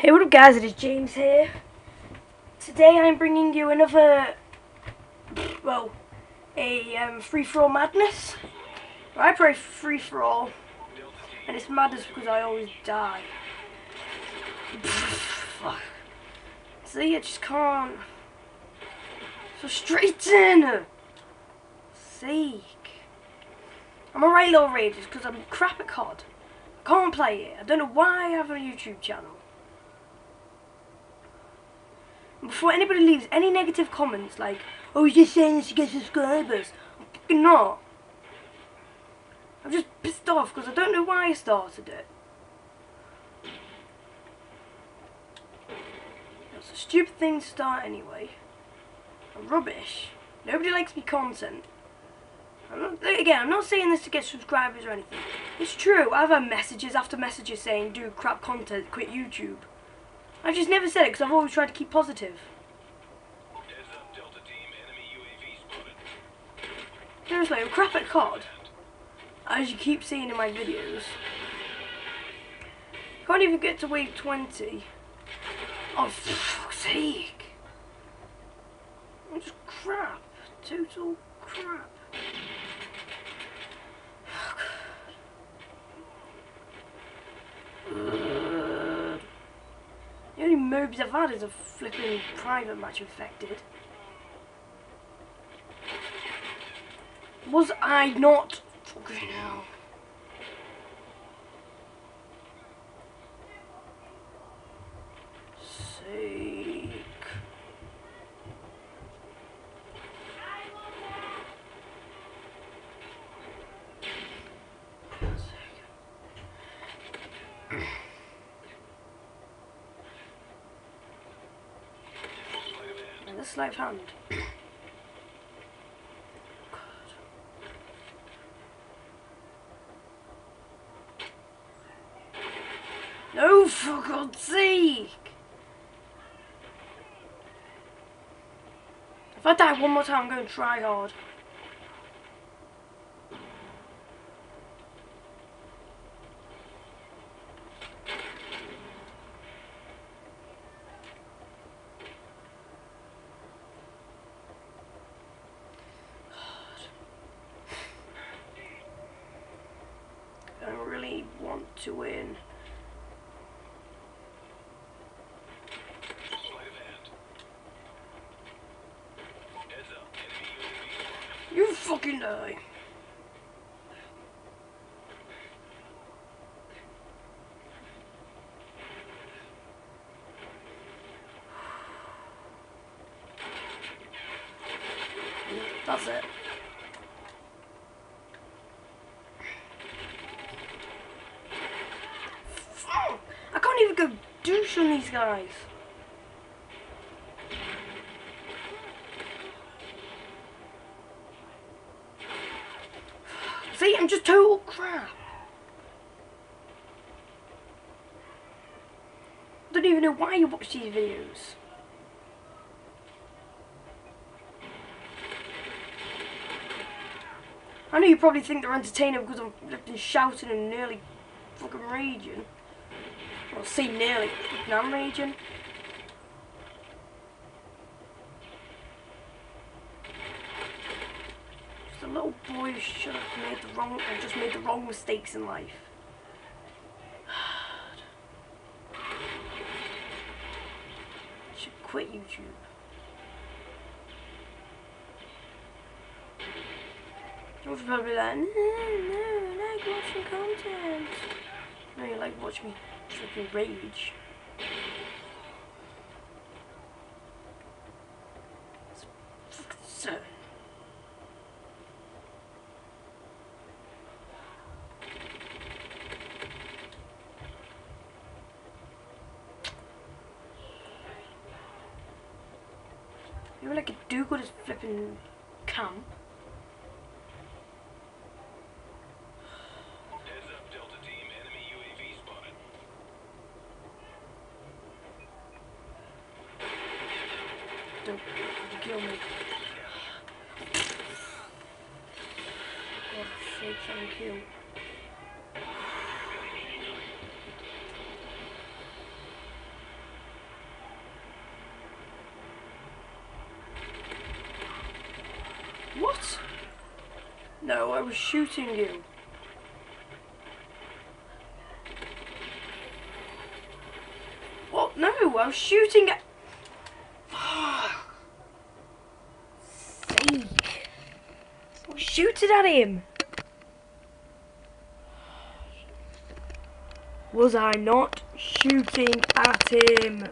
Hey what up guys, it is James here. Today I'm bringing you another, well, a um, free-for-all madness. I play free-for-all, and it's madness because I always die. See, I just can't. Frustrating! Seek. I'm a right little rages because I'm crap at COD. I can't play it. I don't know why I have a YouTube channel. Before anybody leaves any negative comments like, oh, he's just saying this to get subscribers. I'm fucking not. I'm just pissed off because I don't know why I started it. It's a stupid thing to start anyway. I'm rubbish. Nobody likes me content. I'm not, again, I'm not saying this to get subscribers or anything. It's true. I've had messages after messages saying, do crap content, quit YouTube. I've just never said it because I've always tried to keep positive. Seriously, I'm crap at COD. As you keep seeing in my videos. Can't even get to wave 20. Oh, for fuck's sake. I'm crap. Total crap. The only MOABs I've had is a flipping private match infected. Was I not fucking hell? Sake. And this hand. No, for God's sake! If I die one more time, I'm going to try hard. I really want to win. You fucking die. That's it. Go douche on these guys. See, I'm just total crap. I don't even know why you watch these videos. I know you probably think they're entertaining because I'm flipping shouting and nearly fucking raging. Well, see nearly, fucking I'm. Just a little boy who should have made the wrong, or just made the wrong mistakes in life. Should quit YouTube. You're probably like, no, no, I like watching content. No, you like watching me rage. It's fucking so. Maybe like a do-gooder's flipping camp. kill me. God's sake, kill. What? No, I was shooting you. What? No, I was shooting at... Was shooting at him. Was I not shooting at him?